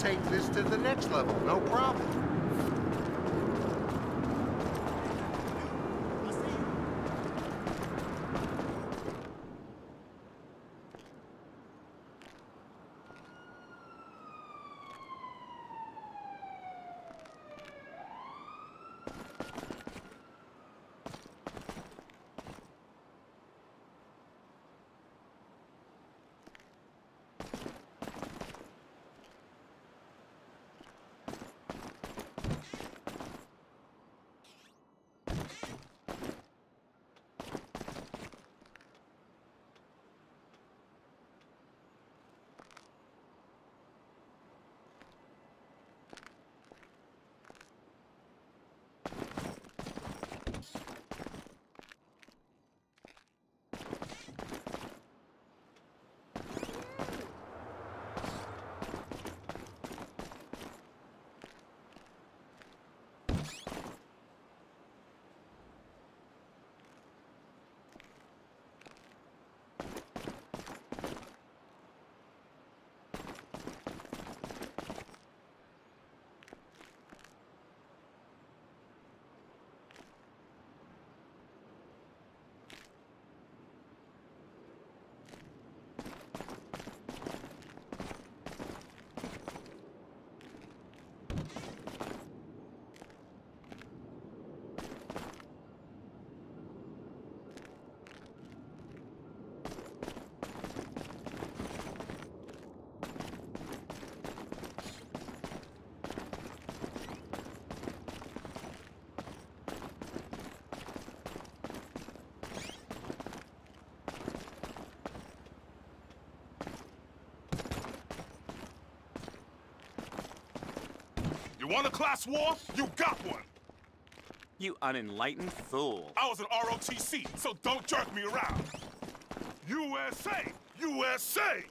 take this to the next level, no problem. Want a class war? You got one! You unenlightened fool. I was an ROTC, so don't jerk me around. USA! USA!